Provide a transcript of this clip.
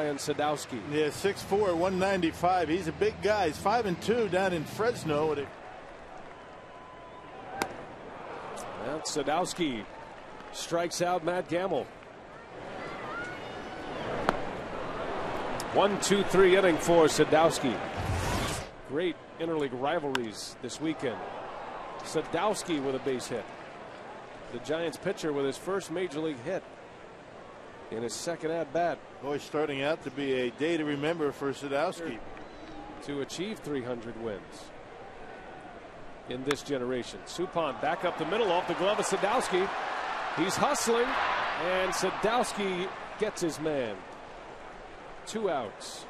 Ryan Sadowski. Yeah, 6'4", 195. He's a big guy. He's 5 and 2 down in Fresno. And Sadowski strikes out Mat Gamel. One, two, three inning for Sadowski. Great interleague rivalries this weekend. Sadowski with a base hit. The Giants pitcher with his first major league hit in his second at bat. Boy, starting out to be a day to remember for Sadowski. To achieve 300 wins in this generation. Suppan back up the middle off the glove of Sadowski. He's hustling, and Sadowski gets his man. Two outs.